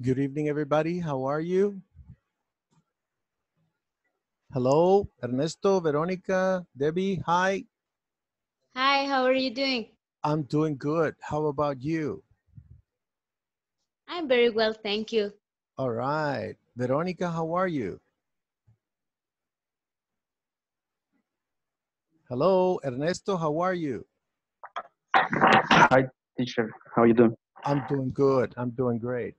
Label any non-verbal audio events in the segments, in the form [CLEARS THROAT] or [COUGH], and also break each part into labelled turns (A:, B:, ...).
A: Good evening, everybody. How are you? Hello, Ernesto, Veronica, Debbie. Hi,
B: Hi, how are you doing?
A: I'm doing good. How about you?
B: I'm very well, thank you.
A: All right. Veronica, how are you? Hello, Ernesto, how are you?
C: Hi, teacher. How are you doing?
A: I'm doing good. I'm doing great.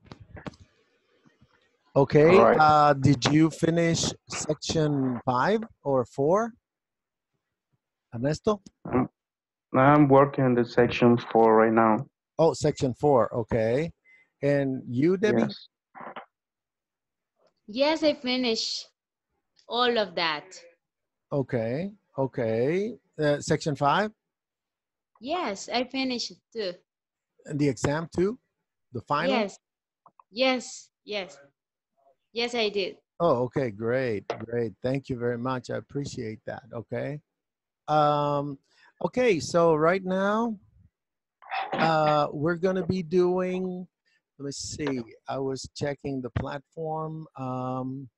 A: Okay,
C: All right.
A: uh, did you finish section five or four? Ernesto?
C: I'm working on the section four right now.
A: Oh, section four, okay. And you, Debbie?
C: Yes.
B: Yes, I finished all of that.
A: Okay, okay. Uh, section five,
B: Yes, I finished too.
A: and the exam too? The final?
B: Yes, yes, yes. Yes, I did.
A: Oh, okay, great, great. Thank you very much. I appreciate that. Okay. Um, okay, so right now, uh, we're gonna be doing, let me see, I was checking the platform. Um,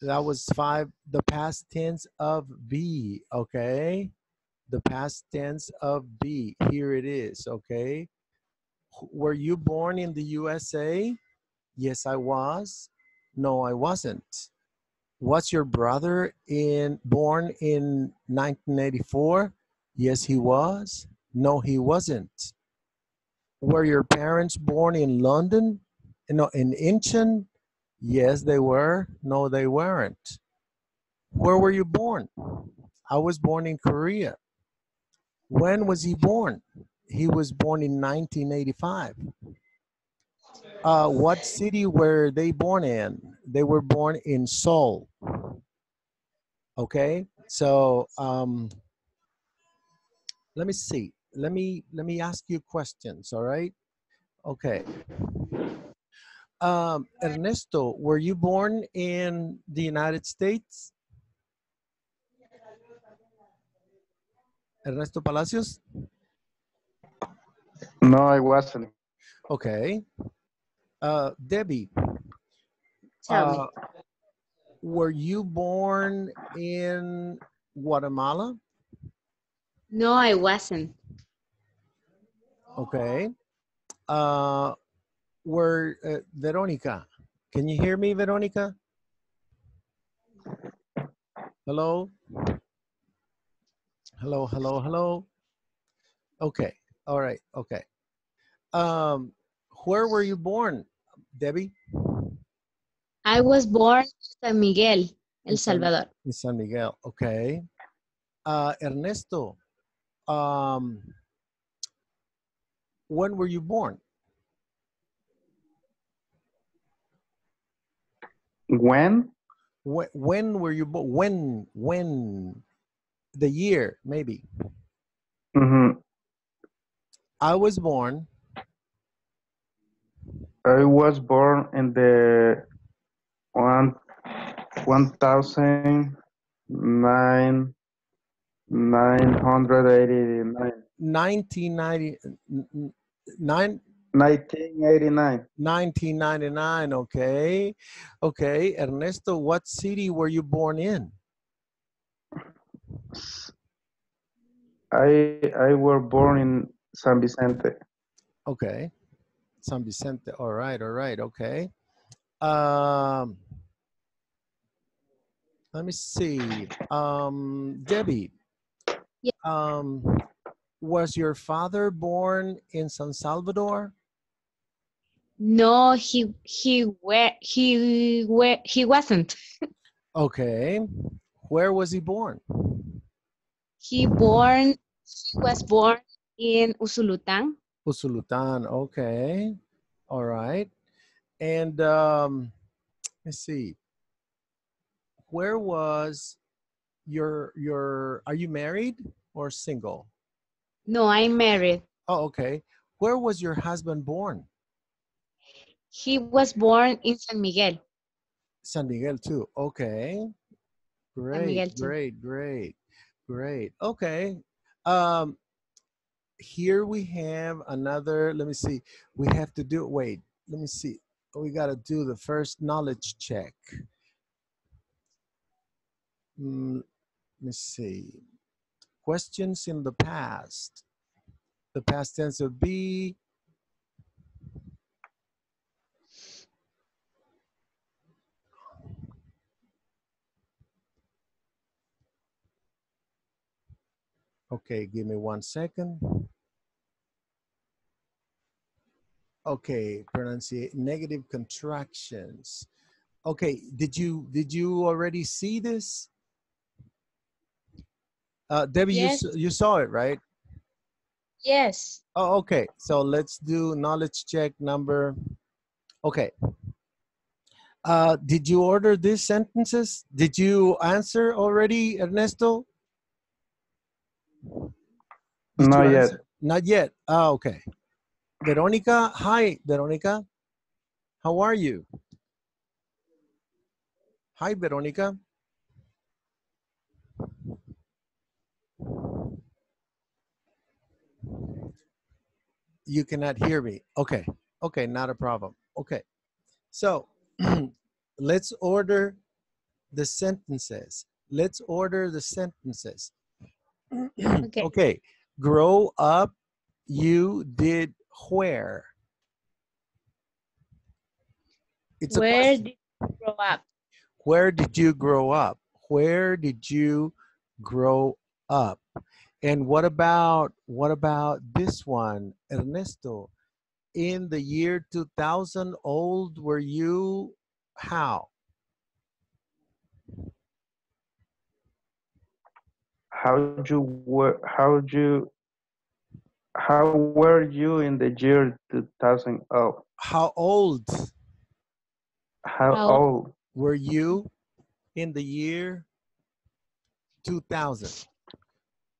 A: that was five, the past tense of be, okay? The past tense of be, here it is, okay? Were you born in the USA? Yes, I was. No, I wasn't. Was your brother in born in 1984? Yes, he was. No, he wasn't. Were your parents born in London? No, in Incheon? Yes, they were. No, they weren't. Where were you born? I was born in Korea. When was he born? He was born in 1985. Uh, what city were they born in? They were born in Seoul. Okay, so um, let me see. Let me let me ask you questions. All right. Okay. Um, Ernesto, were you born in the United States? Ernesto Palacios.
C: No, I wasn't.
A: Okay. Uh, Debbie,
B: Tell me.
A: Uh, were you born in Guatemala?
B: No, I wasn't.
A: Okay. Uh, were uh, Veronica? Can you hear me, Veronica? Hello. Hello. Hello. Hello. Okay. All right. Okay. Um, where were you born, Debbie?
B: I was born in San Miguel, El Salvador.
A: In San Miguel. Okay. Uh, Ernesto, um, when were you born?
C: When?
A: When, when were you born? When, when, the year, maybe.
C: hmm
A: I was born,
C: I was born in the one one thousand nine nine hundred eighty nine
A: 1990, n- n- nine,
C: nineteen eighty nine.
A: 1999, okay. Okay, Ernesto, what city were you born in?
C: I I were born in San Vicente.
A: Okay. San Vicente. All right, all right, okay. Um, let me see. Um, Debbie.
B: Yeah.
A: Um, was your father born in San Salvador?
B: No, he he were he were he wasn't. [LAUGHS]
A: Okay. Where was he born?
B: He born he was born in Usulután.
A: Usulutan. Okay. All right. And um, let's see. Where was your your? Are you married or single?
B: No, I'm married.
A: Oh, okay. Where was your husband born?
B: He was born in San Miguel.
A: San Miguel too. Okay. Great,
B: too.
A: great, great, great. Okay. Um, here we have another, let me see. We have to do, wait, let me see. we got to do the first knowledge check. Mm, let me see. Questions in the past. The past tense would be Okay, give me one second. Okay, pronunciate negative contractions. Okay, did you did you already see this? Uh, Debbie,
B: Yes.
A: you, you saw it, right?
B: Yes.
A: Oh, okay. So let's do knowledge check number. Okay. Uh, did you order these sentences? Did you answer already, Ernesto? Did
C: Not yet.
A: answer? Not yet. Ah, okay. Veronica, hi, Veronica. How are you? Hi, Veronica. You cannot hear me. Okay. Okay, not a problem. Okay. So [CLEARS THROAT] let's order the sentences. Let's order the sentences. Mm-hmm.
B: Okay.
A: okay. Grow up, you did where? It's
B: Where did you grow up?
A: Where did you grow up? Where did you grow up? And what about what about this one, Ernesto? In the year 2000, old were you? How?
C: How you were? How you? How were you in the year 2000? Oh,
A: How old
C: how
B: How-
C: old?
A: were you in the year 2000?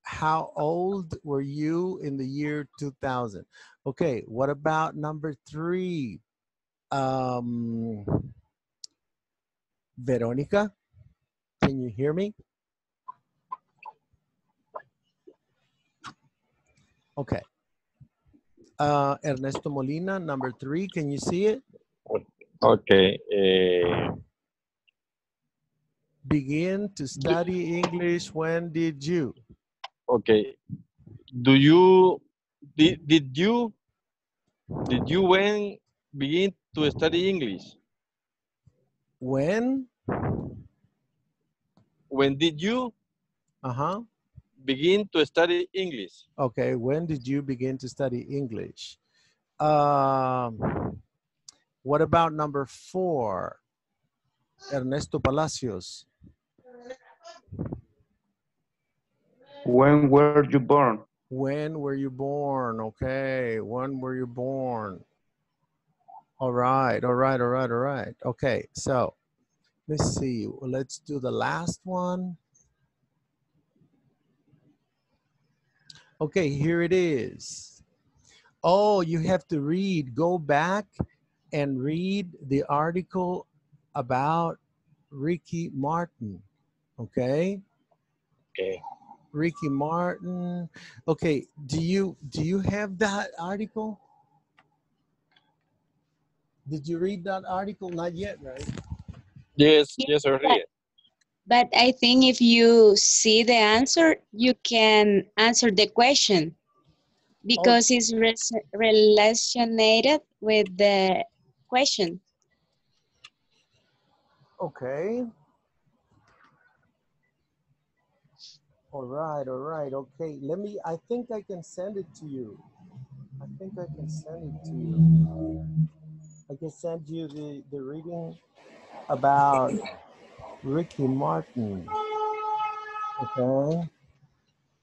A: How old were you in the year 2000? Okay, what about number three? Um, Veronica, can you hear me? Okay. Uh, Ernesto Molina, number three, can you see it?
D: Okay. eh,
A: Begin to study English. When did you?
D: okay. Do you did, did you did you when begin to study English?
A: When?
D: When did you
A: Uh-huh.
D: Begin to study English?
A: Okay, when did you begin to study English? Um, what about number four? Ernesto Palacios.
C: When were you born?
A: When were you born? Okay, when were you born? All right, all right, all right, all right. Okay, so let's see. Let's do the last one. Okay, here it is. Oh, you have to read. Go back and read the article about Ricky Martin. Okay?
D: Okay.
A: Ricky Martin. Okay, do you do you have that article? Did you read that article? Not yet, right?
D: Yes, yes, I read.
B: But I think if you see the answer, you can answer the question because oh. it's res- related with the question.
A: Okay. All right, all right, okay. Let me, I think I can send it to you. I think I can send it to you. I can send you the, the reading about Ricky Martin. Okay.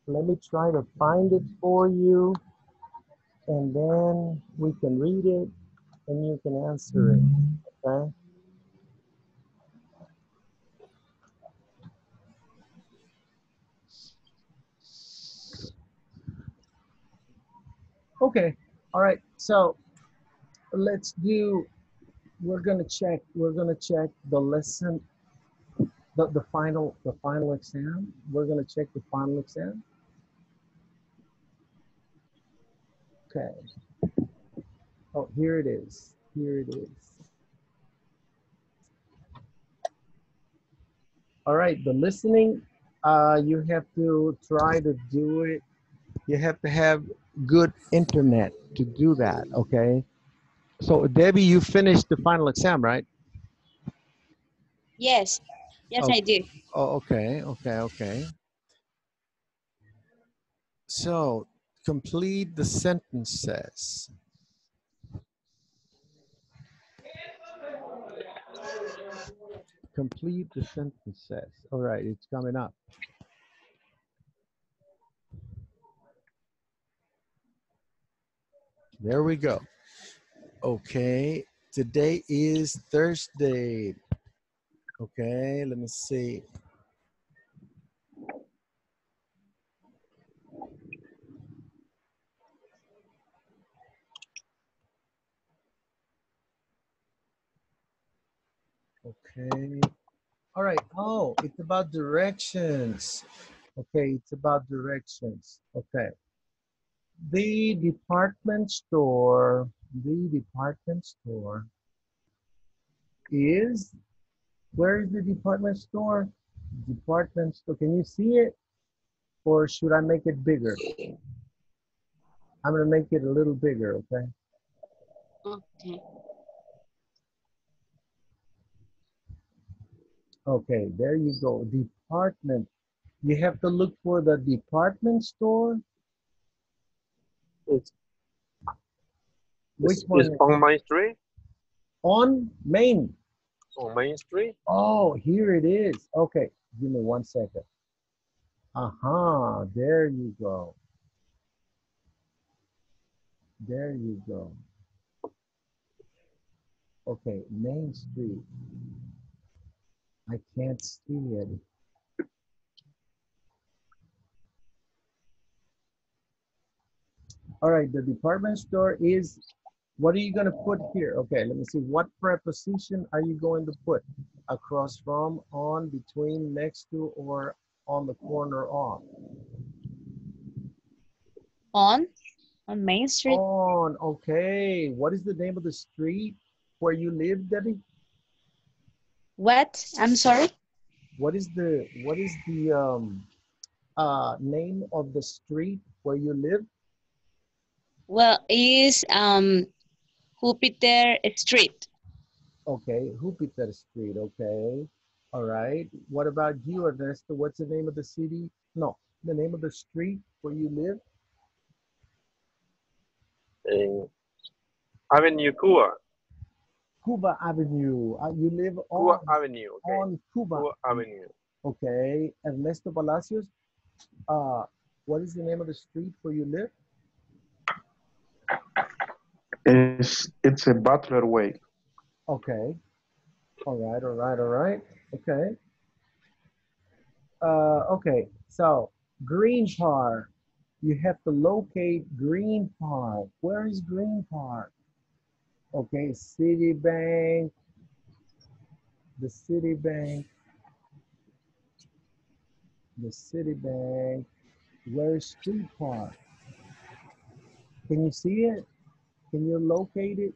A: Let me try to find it for you and then we can read it and you can answer it. Okay. Okay. All right. So let's do, we're going to check, we're going to check the lesson, the, the final the final exam. We're going to check the final exam. Okay. Oh, here it is. Here it is. All right, the listening, uh, you have to try to do it. You have to have good internet to do that, okay? So Debbie, you finished the final exam, right?
B: Yes. Yes, I do.
A: Oh, okay, okay, okay. So complete the sentences. Complete the sentences. All right, it's coming up. There we go. Okay, today is Thursday. Okay, let me see. Okay. All right. Oh, it's about directions. Okay, it's about directions. Okay. The department store, the department store is, where is the department store? Department store, can you see it? Or should I make it bigger? I'm gonna make it a little bigger, okay?
B: Okay.
A: Okay, there you go. Department. You have to look for the department store.
D: It's,
A: Which
D: it's,
A: one?
D: it's on Main Street.
A: On Main.
D: Main Street.
A: Oh, here it is. Okay, give me one second. Uh-huh, there you go. There you go. Okay, Main Street. I can't see it. All right, the department store is, what are you gonna put here? Okay, let me see, what preposition are you going to put? Across from, on, between, next to, or on the corner of?
B: On, on Main Street.
A: On, okay. What is the name of the street where you live, Debbie?
B: What? I'm sorry?
A: What is the, what is the, um, uh, name of the street where you live?
B: Well, is um Jupiter Street.
A: Okay, Jupiter Street, okay. All right. What about you, Ernesto? What's the name of the city? No, the name of the street where you live?
D: In Avenue Cuba.
A: Cuba Avenue. Uh, you live
D: Cuba
A: on,
D: Avenue. Okay.
A: on Cuba.
D: Cuba Avenue.
A: Okay. Ernesto Palacios. Uh, what is the name of the street where you live?
C: It's, it's a Butler Way.
A: Okay. All right, all right, all right. Okay. Uh, okay, so Green Park. You have to locate Green Park. Where is Green Park? Okay, Citibank. The Citibank. The Citibank. Where's Street Park? Can you see it? Can you locate it?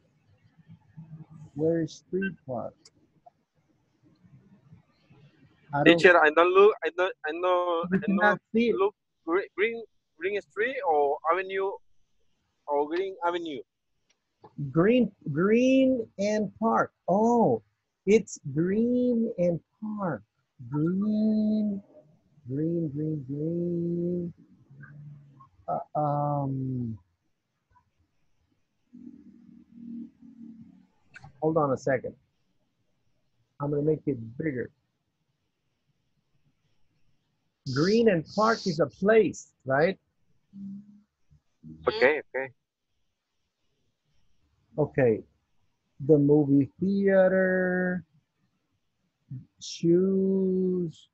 A: Where is Street Park? I don't,
D: Teacher, I don't look. I don't. I know. I know.
A: see.
D: Look, Gre- Green Green Street or Avenue or Green Avenue.
A: Green, green and park. Oh, it's green and park. Green, green, green, green. Uh, um, hold on a second. I'm gonna make it bigger. Green and park is a place, right?
D: Okay. Okay.
A: Okay, the movie theater, shoes.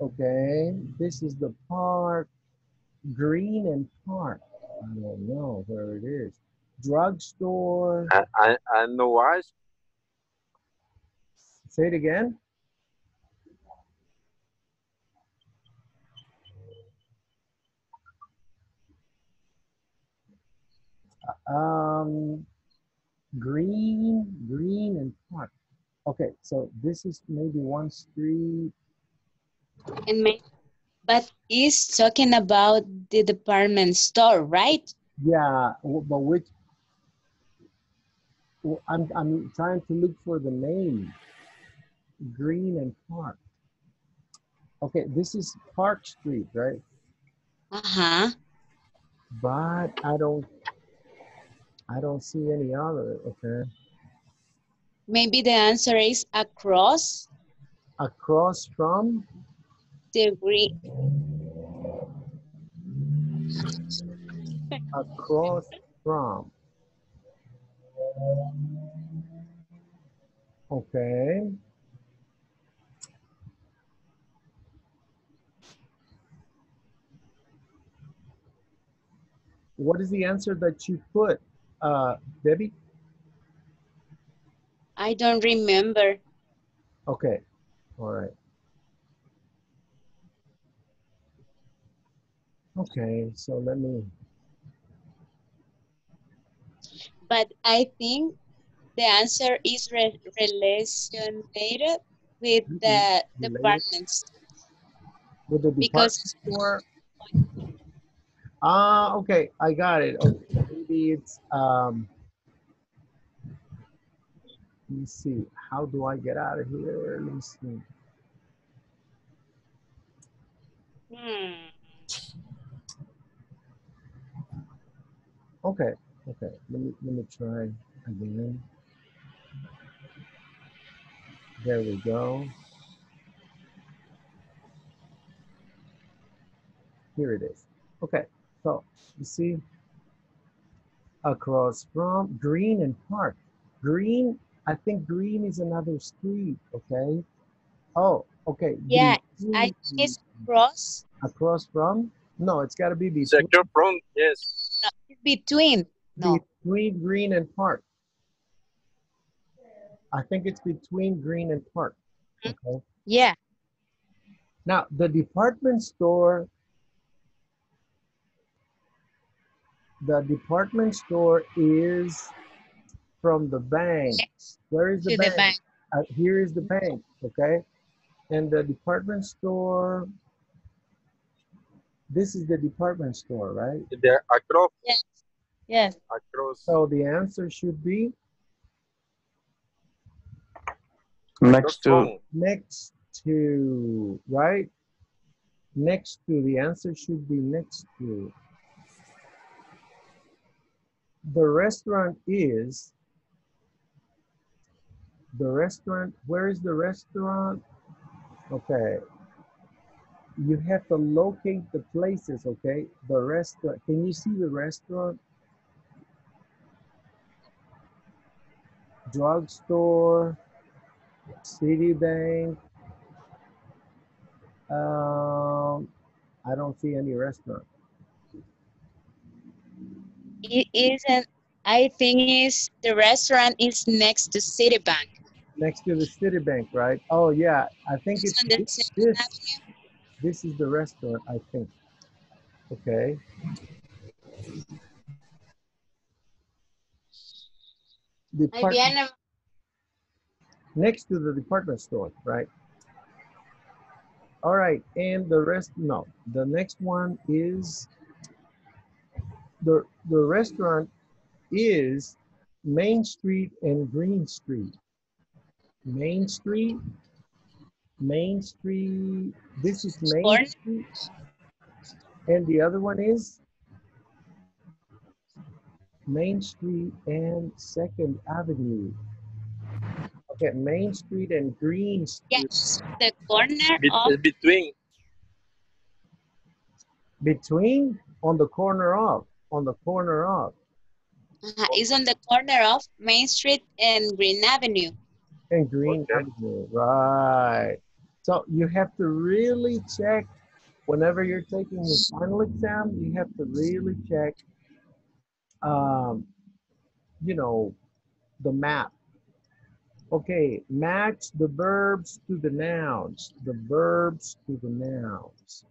A: Okay, this is the park, green and park. I don't know where it is. Drugstore.
D: I I, I know why.
A: Say it again. Um, green, green and park. Okay, so this is maybe one street.
B: And may, but is talking about the department store, right?
A: Yeah, but which? Well, I'm I'm trying to look for the name. Green and Park. Okay, this is Park Street, right?
B: Uh-huh.
A: But I don't. I don't see any other. Okay,
B: Maybe the answer is across
A: across from.
B: the green.
A: across from. Okay. What is the answer that you put, uh, Debbie?
B: I don't remember.
A: Okay, all right. Okay, so let me,
B: But I think the answer is re related with the
A: Related.
B: departments.
A: with the department
B: Because-
A: store. Ah, okay, I got it. Okay, maybe it's, um, let me see, how do I get out of here? Let me see.
B: Hmm.
A: Okay, okay, let me, let me try again. There we go. Here it is. Okay, so you see, across from Green and Park. Green, I think Green is another street, okay? Oh, okay.
B: Yeah, I
A: between-
B: think across
A: Across from? No, it's gotta be between,
D: Sector from, yes.
B: Uh, between. No.
A: between Green and Park. I think it's between Green and Park. Okay.
B: Yeah.
A: Now, the department store, the department store is from the bank. Where is the
B: To
A: bank?
B: the bank.
A: Uh, here is the bank, okay? And the department store, this is the department store, right?
D: The across,
B: Yes. Yes.
D: across.
A: So the answer should be
C: Next to,
A: next to, right? Next to, the answer should be next to. The restaurant is, the restaurant, where is the restaurant? Okay. You have to locate the places, okay? The restaurant, can you see the restaurant? Drugstore, Citibank. Um, I don't see any restaurant.
B: It isn't. I think is the restaurant is next to Citibank.
A: Next to the Citibank, right? Oh, yeah, I think
B: It's
A: it's
B: on the
A: this, this,
B: Avenue.
A: this is the restaurant, I think. Okay.
B: Ahí
A: Depart-
B: viene.
A: next to the department store, right? All right, and the rest, no. The next one is the the restaurant is Main Street and Green Street. Main Street, Main Street. This is Main
B: Corner.
A: Street, and the other one is Main Street and Second Avenue. Okay, Main Street and Green Street.
B: Yes, the corner
D: Be-
B: of
D: between.
A: Between, on the corner of, on the corner of,
B: uh, is on the corner of Main Street and Green Avenue.
A: and Green
D: Okay.
A: Avenue, right. So you have to really check, whenever you're taking your final exam, you have to really check, um, you know, the map. Okay, match the verbs to the nouns, the verbs to the nouns.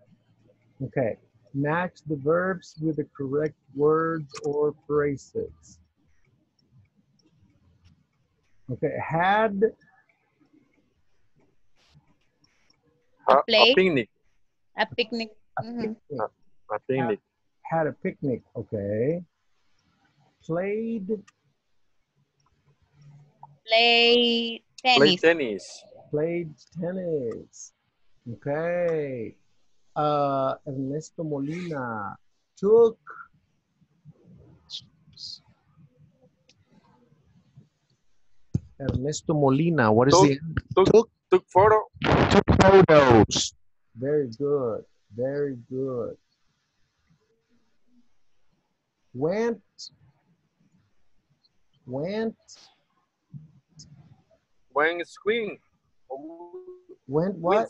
A: Okay, match the verbs with the correct words or phrases. Okay, had
D: A, a
B: play.
D: picnic.
B: A picnic.
A: A
B: Mhm.
A: picnic.
D: A picnic.
A: Had a picnic. Okay. Played
B: Play
D: Play
B: tennis.
D: tennis.
A: played tennis. Okay. Uh, Ernesto Molina took Ernesto Molina. What is
D: Took.
A: the
D: Took,
A: Took.
D: took photo.
A: took photos? Very good. Very good. Went. Went.
D: Went swing.
A: Went what?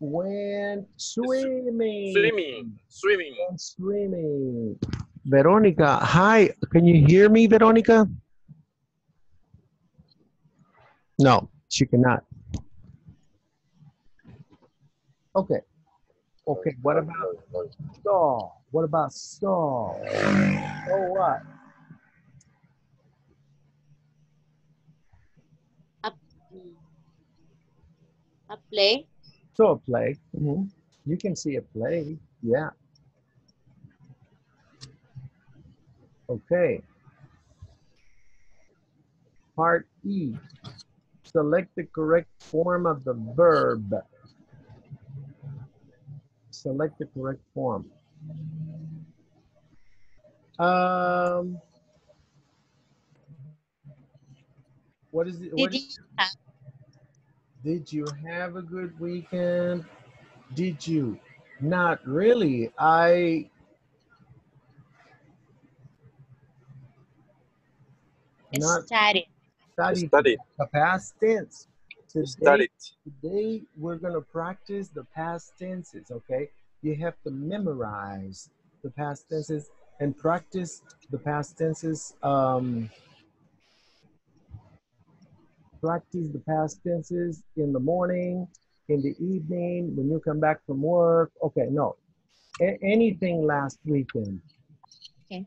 A: Went swimming.
D: Swimming. Swimming.
A: Went swimming. Veronica, hi. Can you hear me, Veronica? No, she cannot. Okay. Okay, what about saw? What about saw? Oh, what?
B: A play.
A: So a play. Mhm. You can see a play. Yeah. Okay. Part E. Select the correct form of the verb. Select the correct form. Um. What is it? What
B: Did
A: is-
B: you have
A: did you have a good weekend? Did you? Not really. I not
B: studied?
A: studied
D: Studied.
A: the past tense. Today,
D: Studied.
A: today we're gonna practice the past tenses. Okay, you have to memorize the past tenses and practice the past tenses. Um, practice the past tenses in the morning, in the evening, when you come back from work. Okay, no, A- anything last weekend.
B: Okay.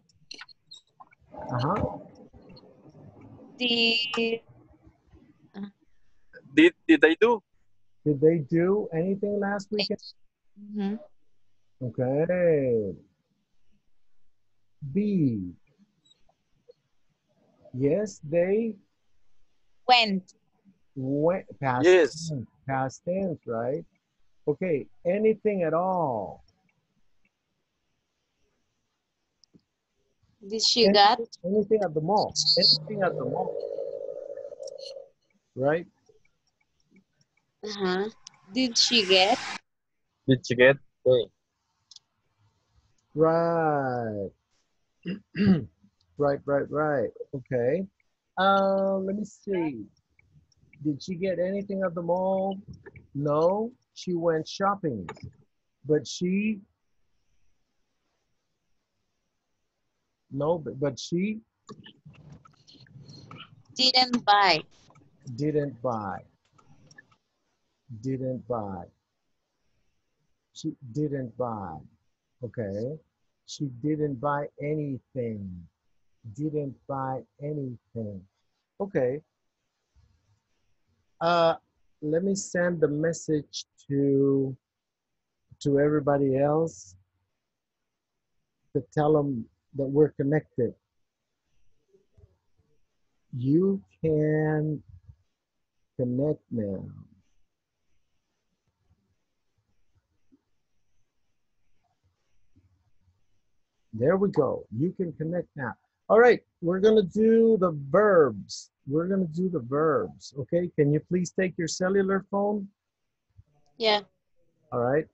A: Uh huh.
B: Did
D: Did, did they do?
A: Did they do anything last weekend?
B: mhm.
A: Okay. B. Yes, they
B: went?
A: went past
D: Yes.
A: tense, past tense, right? Okay, anything at all.
B: Did she
A: Any-
B: got?
A: anything at the mall. Anything at the mall. Right?
B: Uh-huh. Did she get?
D: Did she get? Okay.
A: Right. [CLEARS THROAT] right, right, right. Okay. Um, let me see. Did she get anything at the mall? No, she went shopping. But she No, but, but she
B: Didn't buy.
A: didn't buy. Didn't buy. She didn't buy. Okay. She didn't buy anything. Didn't buy anything. Okay. Uh, let me send the message to to everybody else to tell them that we're connected. You can connect now. There we go. You can connect now. All right, we're going to do the verbs. We're going to do the verbs. Okay, can you please take your cellular phone?
B: Yeah.
A: All right.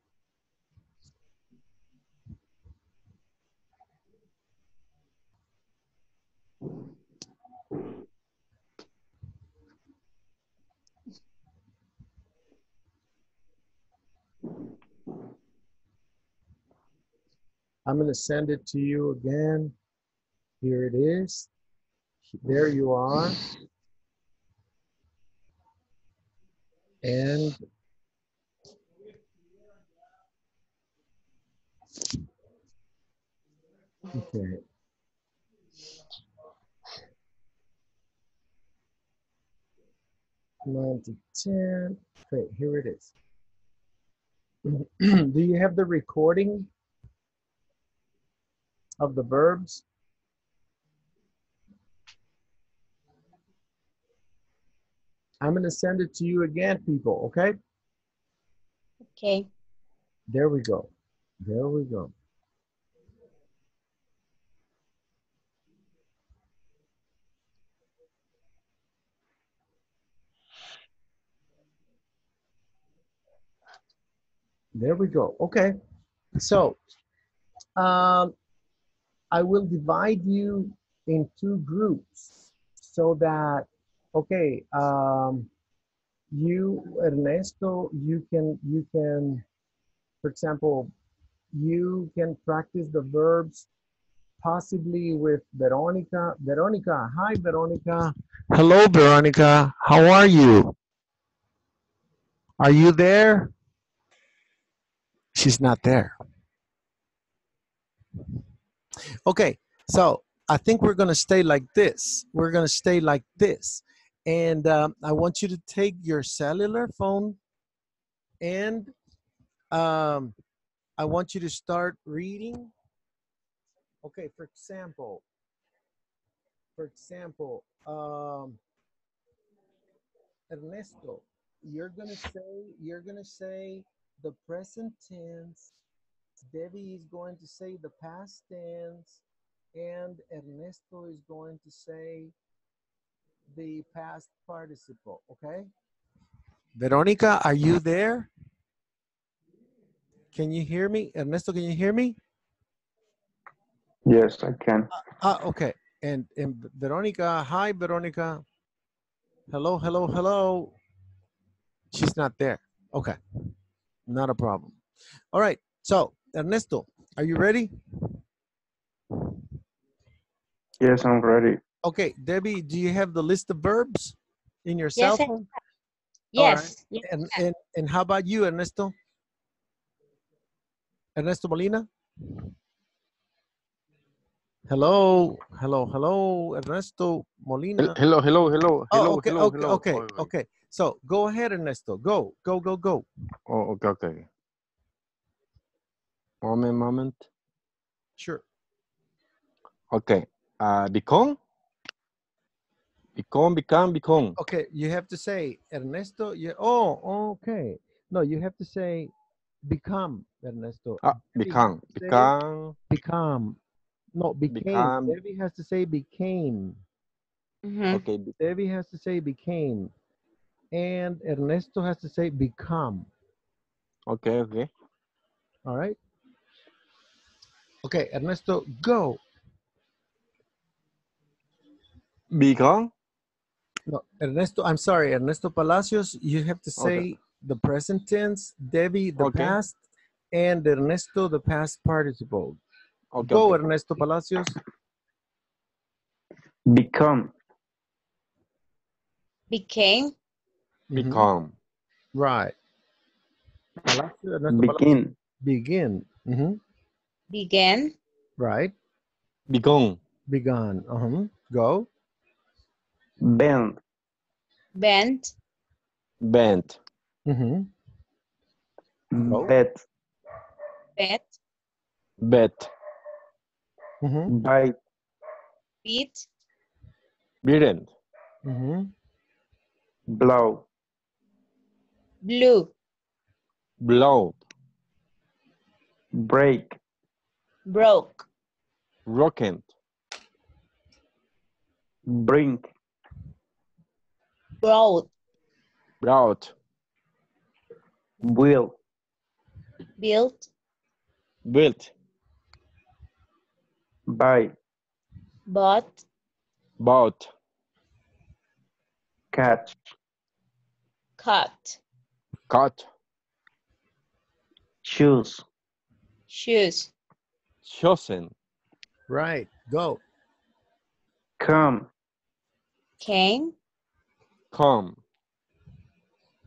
A: I'm going to send it to you again. Here it is. There you are. And okay. 9 to 10. Okay, here it is. [CLEARS THROAT] Do you have the recording of the verbs? I'm going to send it to you again, people, okay?
B: Okay.
A: There we go. There we go. There we go. Okay. So, um, I will divide you in two groups so that, okay, um, you, Ernesto, you can, you can, for example, you can practice the verbs possibly with Veronica. Veronica, hi, Veronica. Hello, Veronica. How are you? Are you there? She's not there. Okay, so I think we're going to stay like this. We're going to stay like this. And um, I want you to take your cellular phone and um, I want you to start reading. Okay, for example, for example, um, Ernesto, you're gonna say, you're gonna say the present tense. Debbie is going to say the past tense, and Ernesto is going to say the past participle. Okay. Veronica, are you there? Can you hear me? Ernesto, can you hear me?
C: Yes, I can.
A: Ah, okay. And, and Veronica, hi, Veronica. Hello, hello, hello. She's not there. Okay. Not a problem. All right. So, Ernesto, are you ready?
C: Yes, I'm ready.
A: Okay. Debbie, do you have the list of verbs in your cell
B: Yes, I-
A: phone?
B: Yes. yes.
A: And, and, and how about you, Ernesto? Ernesto Molina? Hello, hello, hello, Ernesto Molina.
D: Hel- Hello, hello, hello,
A: Oh,
D: hello,
A: okay,
D: hello,
A: okay,
D: hello.
A: okay,
D: Wait, wait.
A: okay. So go ahead, Ernesto. Go, go, go, go.
D: Oh, okay, okay. Moment, moment.
A: Sure.
D: Okay. Uh, become? Become, become, become.
A: Okay, you have to say Ernesto. Yeah. Oh, okay. No, you have to say become Ernesto.
D: Ah,
A: Debbie
D: become,
A: say
D: become.
A: Become. No, became.
D: Become.
A: Debbie has to say became.
B: Mhm.
D: Okay, be-
A: Debbie has to say became. And Ernesto has to say become.
D: okay, okay.
A: All right. Okay, Ernesto, go.
D: Become?
A: No, Ernesto, I'm sorry, Ernesto Palacios, you have to
D: Okay.
A: say the present tense, Debbie, the
D: Okay.
A: past, and Ernesto, the past participle.
D: Okay,
A: Go,
D: okay.
A: Ernesto Palacios.
C: Become.
B: Became.
A: Mhm.
D: Become.
A: Right. Palacios, Ernesto Palacios.
C: Begin.
A: Begin. Mhm.
B: Began.
A: Right.
D: Become.
A: Begun. Uh-huh. Go.
C: Bend.
B: Bent.
D: Bent.
A: Mhm. Oh.
C: Bet.
B: Bet.
D: Bet.
A: Mhm.
C: Bite.
B: Beat.
D: Bitten.
A: Mhm.
C: Blow.
B: Blue.
D: Blow.
C: Break.
B: Broke.
D: Rocket.
C: Brink.
B: Broad.
D: Brought.
C: Will.
B: Built.
D: Built.
C: Buy.
B: Bought.
D: Bought.
C: Catch.
B: Cut.
D: Cut.
C: Shoes.
B: Shoes.
D: Chosen.
A: Right. Go.
C: Come.
B: Came.
D: Come.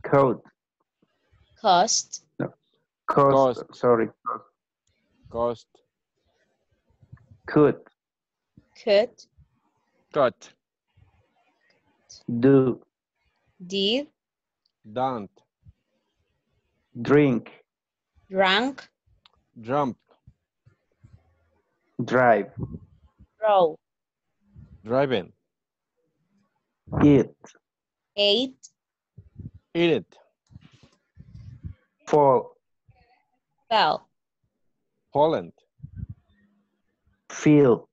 C: Coat.
B: Cost.
C: Cost.
D: Cost.
C: Sorry.
D: Cost.
C: Could.
B: Could.
D: Cut.
C: Do.
B: did,
D: don't,
C: drink,
B: drank,
D: jump,
C: drive,
B: drove,
D: driving,
C: eat,
B: Eight.
D: eat it,
C: fall,
B: fell,
D: Poland,
C: feel,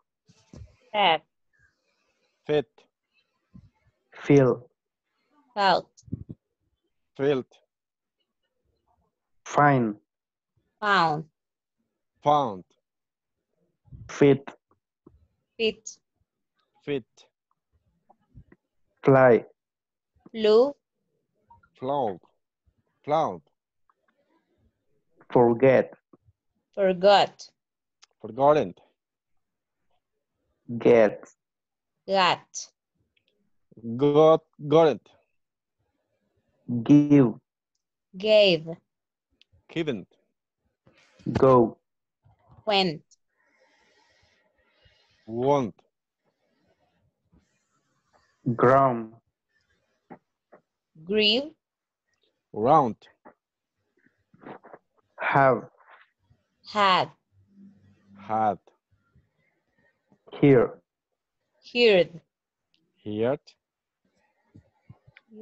B: fed,
D: fit,
C: feel,
B: felt,
D: filled,
C: find,
B: found,
D: found,
C: fit,
B: fit,
D: fit,
C: fly,
B: flew,
D: flowed, flowed,
C: forget,
B: forgot,
D: forgotten,
C: get,
B: got,
D: got, got it,
C: give,
B: gave,
D: given,
C: go,
B: went,
D: want,
C: ground,
B: grieve,
D: round,
C: have,
B: had,
D: had,
C: hear,
B: heard,
D: heard,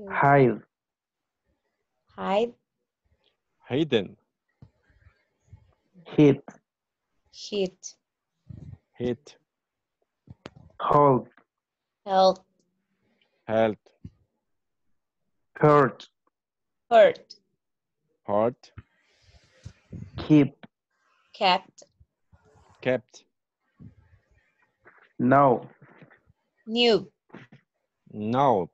C: hide,
B: hide,
D: hidden,
C: hit,
B: hit,
D: hit,
C: hold,
B: held,
D: held,
C: hurt,
B: hurt,
D: heart,
C: keep,
B: kept,
D: kept,
C: know,
B: knew,
D: knowed,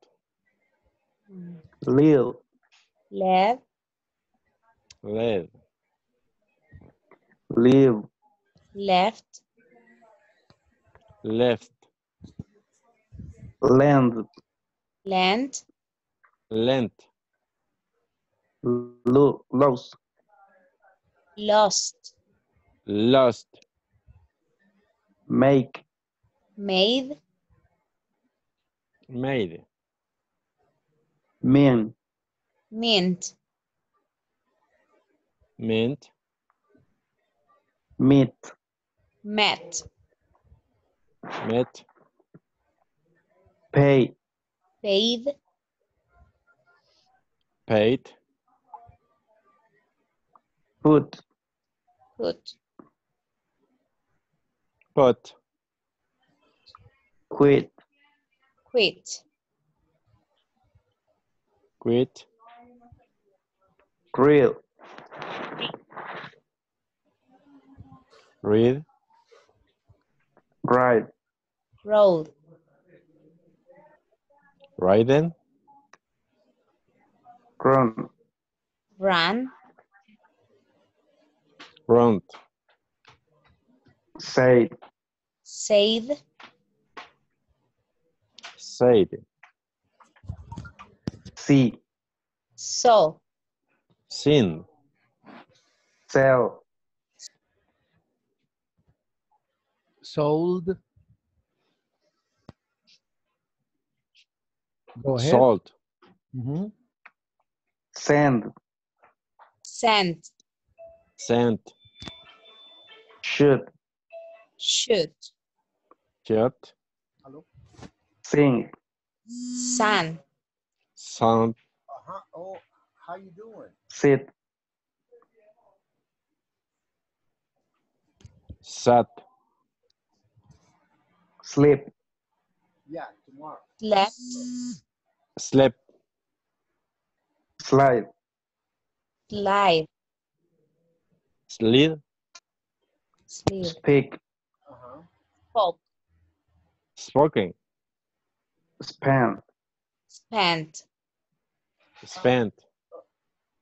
C: live,
B: led,
D: led,
C: live,
B: left,
D: left,
C: lend,
B: Land.
D: Land.
C: lo- lose,
B: lost,
D: lost,
C: make,
B: made,
D: made,
C: mean,
B: mint,
D: meant,
C: meet,
B: met,
D: met,
C: pay,
B: paid,
D: paid,
C: put,
B: put,
D: put,
C: quit,
B: quit,
D: quit,
C: grill,
D: read,
C: ride,
B: road,
D: ridden,
C: run,
B: Run.
D: round,
C: say,
B: said,
D: said,
C: see,
B: So.
D: seen,
C: sell,
A: Sold. Go ahead.
D: sold,
A: Mhm.
C: send,
B: sent,
D: sent,
C: should,
B: should,
D: cut,
C: sing,
B: Sun.
D: Sun.
A: Uh-huh. Oh, how you doing?
C: sit,
D: sat,
C: sleep,
A: Yeah, tomorrow.
B: slept,
D: slept,
C: slide,
B: slide,
D: slid,
B: sleep,
C: speak,
A: Uh-huh.
B: spoke,
D: spoken,
C: spend,
B: spent,
D: spent,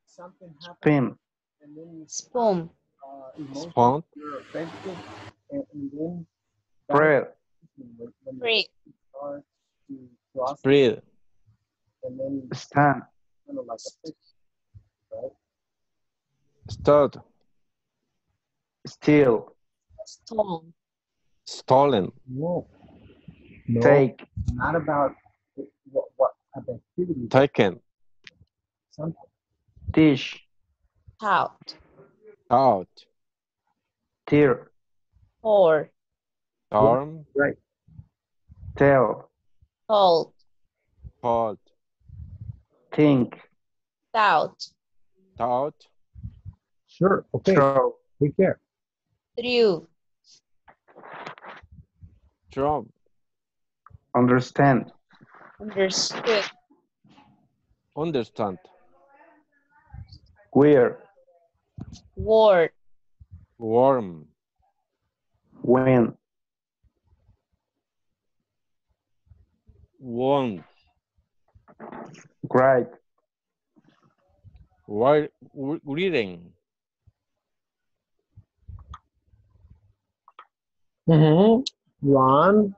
A: Something happened
C: spin,
A: and then you
B: spoon,
A: uh, you're offended and, and
C: spread,
A: when, when
B: free,
A: you start to cross
D: spread,
A: and then
C: stand,
A: kind of like a fish, right?
D: stirred,
C: steal,
B: stone,
D: stolen,
A: No. No,
C: take,
A: not about what, what an activity.
D: taken,
A: something.
C: Dish.
B: Out.
D: Out.
C: Tear.
B: Or.
D: Arm.
A: Right.
C: Tell.
B: Told.
D: Hot.
C: Think.
B: Doubt.
D: Thought.
A: Sure. Okay.
C: Throw.
A: Take care.
B: True.
D: Trump.
C: Understand.
B: Understood.
D: Understand.
C: Wear.
B: Word.
D: Warm.
C: When.
D: Want.
C: Right.
D: Why reading.
A: Mm-hmm. Ron.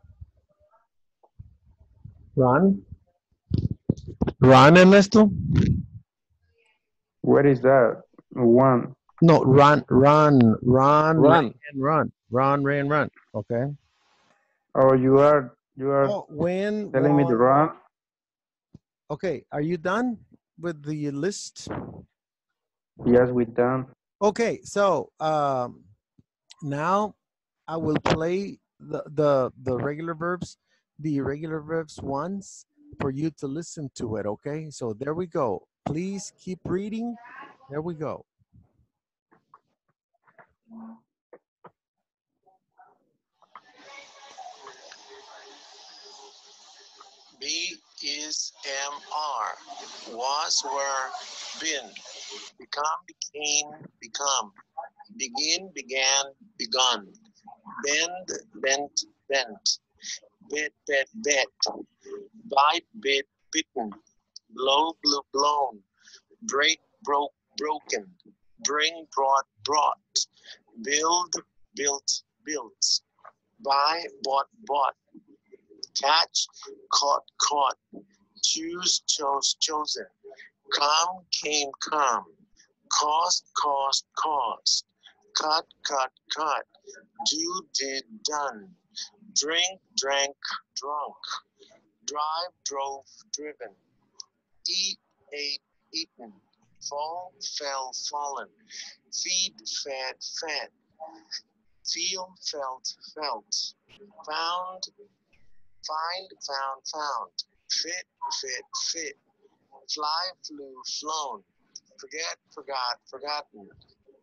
A: Ron. Ron, Ernesto?
C: What is that? One.
A: No, run, run, run,
D: Run.
A: and run, run, ran, run. Okay.
C: Oh, you are you are
A: Oh, when?
C: telling me to
A: won-
C: run.
A: Okay, are you done with the list?
C: Yes, we're done.
A: Okay, so um, now I will play the, the the regular verbs, the irregular verbs once for you to listen to it. Okay, so there we go. Please keep reading. There we go.
E: Be am was were been become became become. Begin began begun. Bend bent bent. Bit bet bet bite bit bitten. Blow blew blown. Break broke broken. Bring brought brought. Build built built. Buy bought bought. Catch, caught, caught, choose, chose, chosen, come, came, come, cost, cost, cost, cut, cut, cut, do, did, done, drink, drank, drunk, drive, drove, driven, eat, ate, eaten, fall, fell, fallen, feed, fed, fed, feel, felt, felt, found, find, found, found, fit, fit, fit, fly, flew, flown, forget, forgot, forgotten,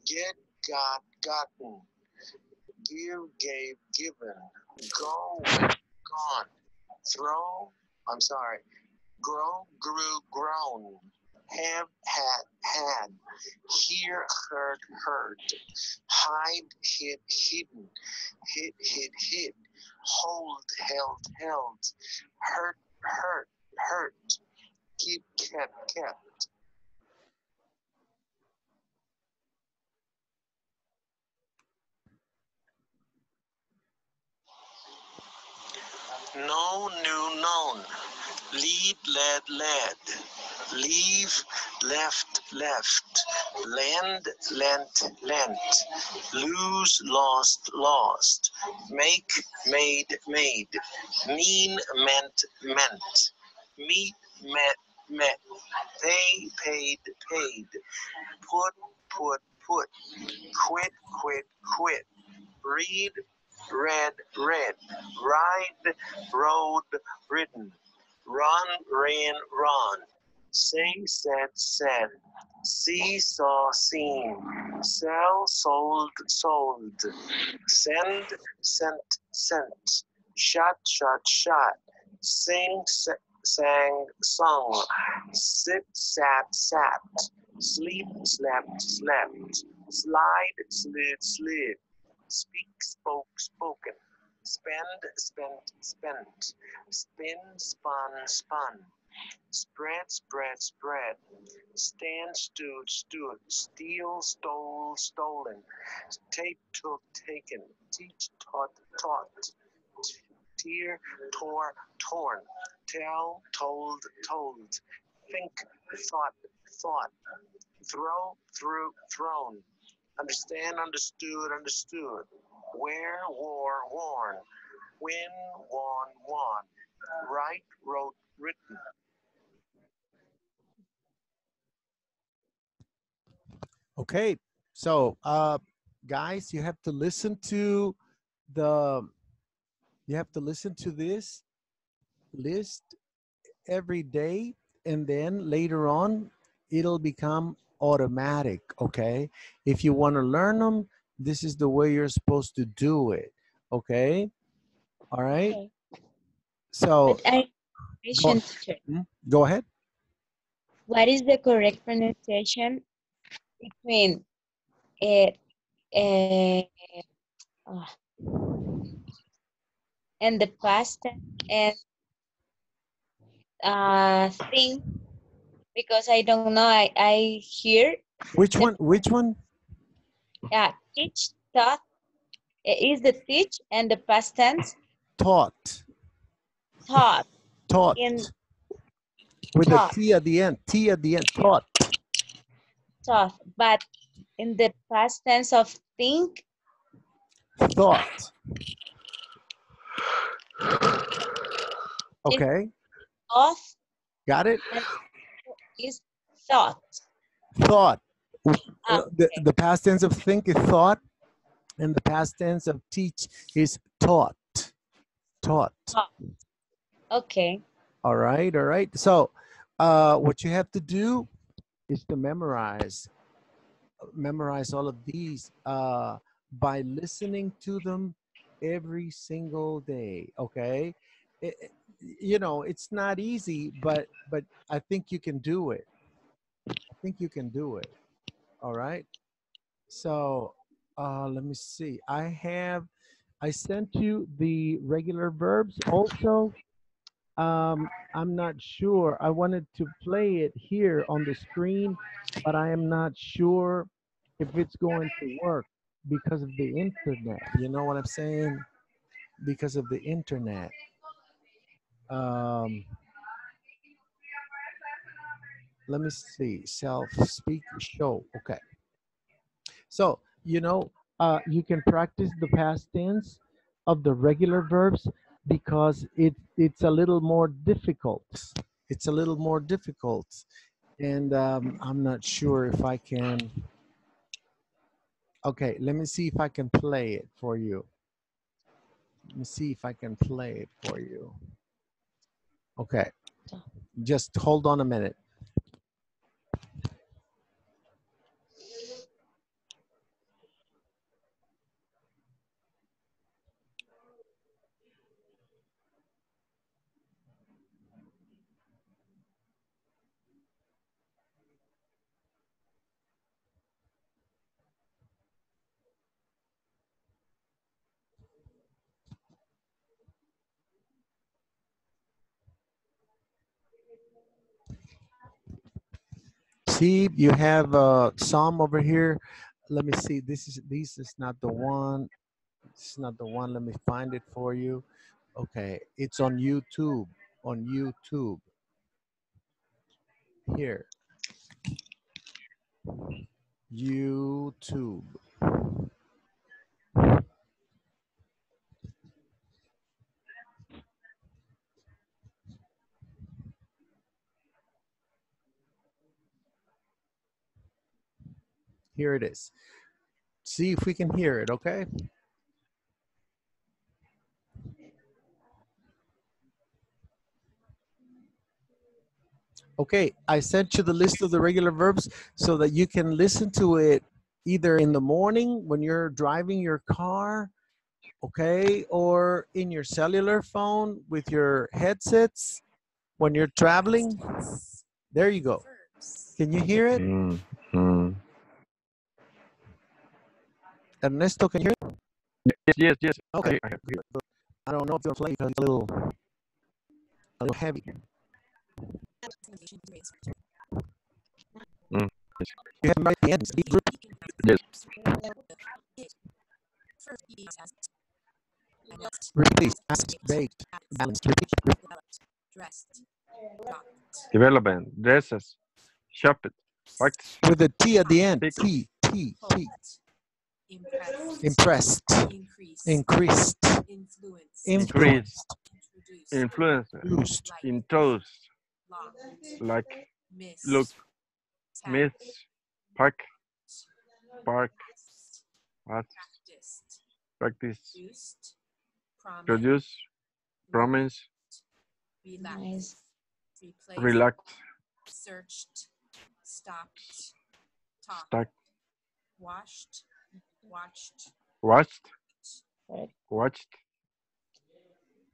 E: get, got, gotten, give, gave, given, go, gone, throw, I'm sorry, grow, grew, grown, have, had, had, hear, heard, heard, hide, hid, hidden, hit, hit, hit. hold, held, held, hurt, hurt, hurt, keep, kept, kept. Know, knew, known, lead, led, led, leave, left, left, lend, lent, lent, lose, lost, lost, make, made, made, mean, meant, meant, meet, met, met, pay, paid, paid, put, put, put, quit, quit, quit, read, read, read, ride, rode, ridden, run, ran, run, Sing, said, said, see, saw, seen, sell, sold, sold, send, sent, sent, shot, shot, shot, sing, sa- sang, sung, sit, sat, sat, sleep, slept, slept, slide, slid, slid, speak, spoke, spoken, spend, spent, spent, spin, spun, spun, spread, spread, spread, stand, stood, stood, steal, stole, stolen, take, took, taken, teach, taught, taught, tear, tore, torn, tell, told, told, think, thought, thought, throw, through, thrown, understand, understood, understood, wear, wore, worn, win, won, won, write, wrote, written.
A: Okay, so uh, guys, you have to listen to the, you have to listen to this list every day, and then later on, it'll become automatic. Okay, if you want to learn them, this is the way you're supposed to do it. Okay, all right.
B: Okay.
A: So
B: I question teacher.
A: go ahead.
B: What is the correct pronunciation between uh, uh, uh, and the past and uh thing? Because I don't know. I I hear
A: Which one? Which one?
B: uh, teach taught uh, is the teach and the past tense
A: Taught.
B: taught
A: Taught.
B: in
A: With
B: taught.
A: a T at the end. T at the end. Taught.
B: taught, but in the past tense of think
A: Thought. Okay.
B: of
A: Got it?
B: is thought.
A: Thought.
B: Ah,
A: Uh, the, the past tense of think is thought, and the past tense of teach is taught. Taught.
B: Okay.
A: All right. All right. So, uh, what you have to do is to memorize, memorize all of these uh, by listening to them every single day. Okay. It- you know, it's not easy, but but I think you can do it. I think you can do it. All right. So, uh, let me see. I have, I sent you the regular verbs also. Um, I'm not sure. I wanted to play it here on the screen, but I am not sure if it's going to work because of the internet. You know what I'm saying? Because of the internet. Um, let me see. Self speak show. Okay. So, you know, uh, you can practice the past tense of the regular verbs because it it's a little more difficult. It's a little more difficult, and um, I'm not sure if I can. Okay, let me see if I can play it for you. Let me see if I can play it for you. Okay, just hold on a minute. See, you have uh, some over here. Let me see. This is this is not the one. Is not the one. Let me find it for you. Okay, it's on YouTube. On YouTube. Here. YouTube. Here it is. See if we can hear it, okay? Okay, I sent you the list of the regular verbs so that you can listen to it either in the morning when you're driving your car, okay, or in your cellular phone with your headsets when you're traveling. There you go. Can you hear it?
D: Mm, mm.
A: Ernesto, can you hear?
D: Yes, yes, yes.
A: Okay.
D: I, I
A: don't know if you'll play because it's a little, a little heavy.
D: Mm,
A: You have right at the end. Speak group.
D: Yes.
A: Repeat. Asked, baked, balanced. Repeat.
D: Development, dresses, shop it, facts,
A: With a T at the end. T, T, T.
F: Impressed.
A: Impressed.
F: Increased.
A: Increased.
F: Influence.
A: Influenced.
F: Introduced.
D: influencer,
A: Introduced.
F: Like.
D: introduced, like,
F: Miss.
D: look,
F: Tap.
D: miss, pack, spark, what,
F: practiced,
D: practice,
F: produced, promised,
D: produce, promise,
F: relaxed,
B: Nice.
F: replaced,
D: relax,
F: searched, stopped, talked,
D: stack,
F: washed, watched,
D: watched,
B: Correct.
D: watched,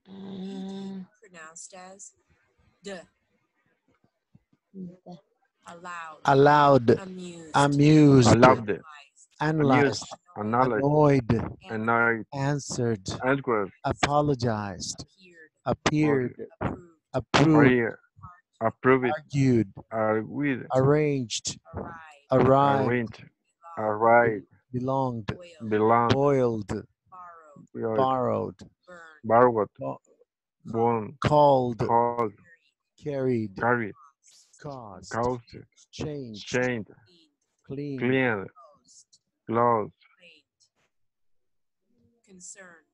B: Uh,
F: pronounced as the,
B: the-
F: allowed,
A: Allowed,
F: amused,
A: amused,
D: allowed,
A: analyzed,
D: acknowledged,
A: annoyed,
D: annoyed,
A: answered,
D: answered,
A: apologized,
F: appeared,
A: appeared,
F: approved,
A: approved,
D: agree, approve it,
A: argued, arranged,
F: arrived,
A: arrived,
D: arranged, arrived,
A: belonged,
F: boiled,
D: belong,
A: boiled,
F: borrowed,
A: borrowed,
D: borrowed, born,
A: called,
D: called,
A: carried,
D: carried,
A: caused,
D: caused,
A: changed,
D: chained,
A: cleaned,
D: cleaned,
F: closed,
D: closed,
F: concerned,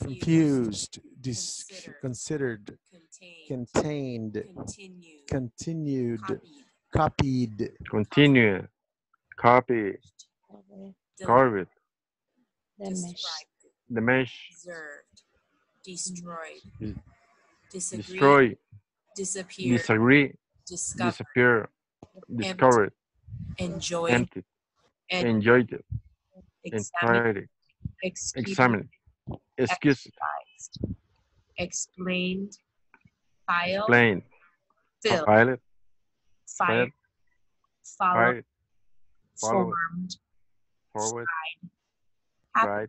F: confused,
A: confused, dis-
F: Consider.
A: considered,
F: contained,
A: contained,
F: continued,
A: continued,
F: copied,
A: copied,
D: continue, copy,
B: the
D: carved,
B: the mesh.
D: the mesh,
F: observed, destroyed,
D: Dis-
F: disagreed,
D: destroy,
F: disappeared,
D: disagree,
F: discovered,
D: disappear, discovered,
F: enjoyed,
D: empty,
F: and
D: enjoyed. It,
F: examined,
D: entirely,
F: excused,
D: examined, excused,
F: exercised, explained, filed,
D: plain,
F: filled,
D: pilot,
F: fired, followed,
D: fired, followed,
F: formed,
D: forward,
F: hap-
D: right,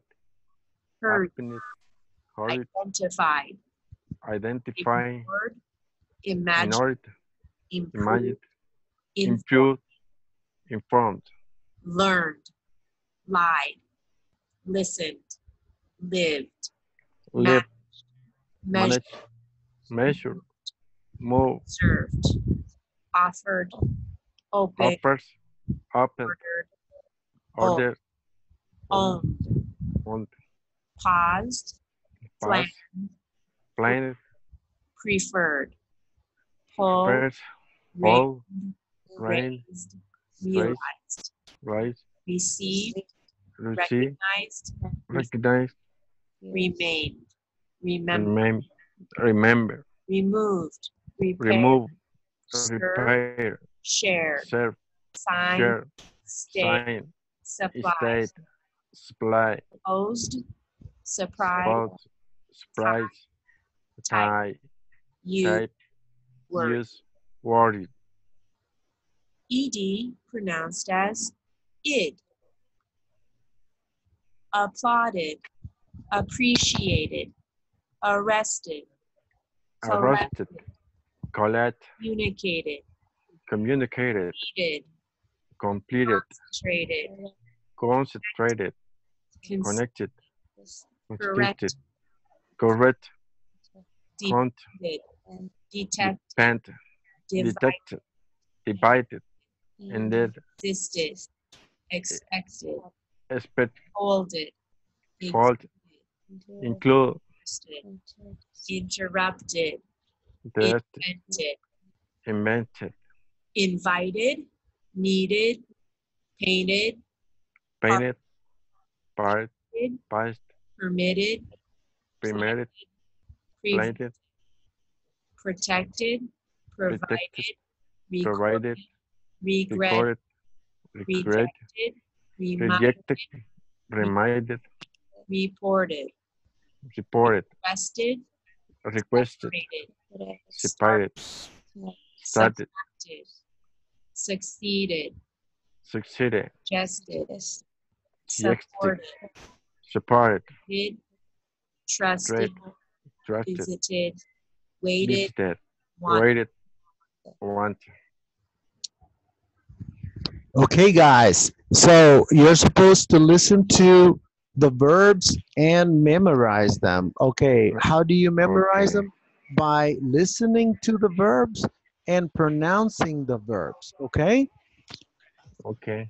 F: heard,
D: happened, heard,
F: identified,
D: identify,
F: ignored, imagined,
D: ignored,
F: improved,
D: impute, informed,
F: learned, lied, listened, lived,
D: live,
F: measured,
D: manage, measure, move,
F: served, offered, opened,
D: offers, open,
F: ordered,
D: order,
F: owned, oh, um,
D: on,
F: paused, planned,
D: planned,
F: preferred, pulled, raised,
D: all,
F: raised,
D: raised,
F: realized,
D: rise,
F: received,
D: receive,
F: recognized,
D: recognize,
F: remained, remember,
D: remember, remember,
F: removed, repaired,
D: remove, repair,
F: shared,
D: serve,
F: signed,
D: share,
F: stayed,
D: sign,
F: supplied,
D: state, supply,
F: opposed, surprised,
D: about, surprise, tie,
F: you,
D: type,
F: word.
D: use, worried,
F: ed pronounced as id. Applauded, appreciated, arrested,
D: arrested, collect,
F: communicated,
D: communicated,
F: needed,
D: completed,
F: concentrated,
D: concentrated,
F: cons-
D: connected,
F: Correct.
D: constituted, correct, cont,
F: depended, detect,
D: pent,
F: divided,
D: detected, divided, ended,
F: existed, expected,
D: expect,
F: folded,
D: fault, include,
F: interrupted,
D: interested,
F: invented,
D: invented,
F: invited, needed, painted,
D: painted, part,
F: did, permitted,
D: permitted, planted,
F: protected, provided,
D: protected, provided,
F: regret,
D: recorded, regret,
F: rejected, reminded, reported,
D: reported,
F: requested,
D: requested,
F: separated,
D: started,
F: succeeded,
D: succeeded,
F: suggested,
D: Suggested.
F: supported,
D: supported,
F: did, trusted,
D: trusted,
F: visited, waited,
D: visited,
F: wanted.
D: waited, wanted.
A: Okay, guys. So you're supposed to listen to the verbs and memorize them. Okay, how do you memorize
D: Okay.
A: them? By listening to the verbs and pronouncing the verbs. Okay?
D: Okay.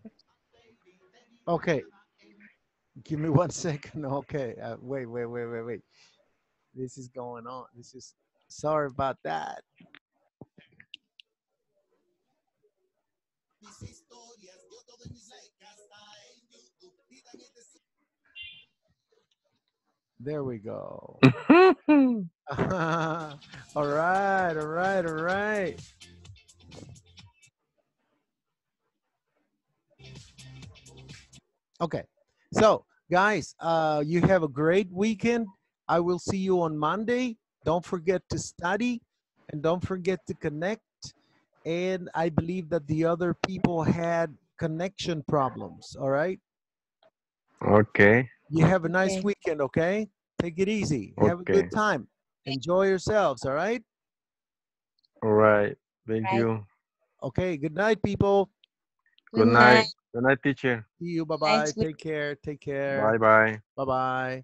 A: Okay. Give me [LAUGHS] one second. Okay. Uh, wait, wait, wait, wait, wait. This is going on. This is sorry about that. There we go. [LAUGHS] [LAUGHS] all right, all right, all right. Okay, so guys, uh, you have a great weekend. I will see you on Monday. Don't forget to study and don't forget to connect. And I believe that the other people had connection problems. All right.
G: Okay.
A: You have a nice
B: Okay.
A: weekend, okay? Take it easy. Have a good time. Enjoy yourselves, all right?
G: All right. Thank
B: Right.
G: you.
A: Okay, good night, people.
G: Good night. Good night, teacher.
A: See you. Bye-bye.
B: Thanks,
A: Take care. Take care.
G: Bye bye.
A: Bye-bye.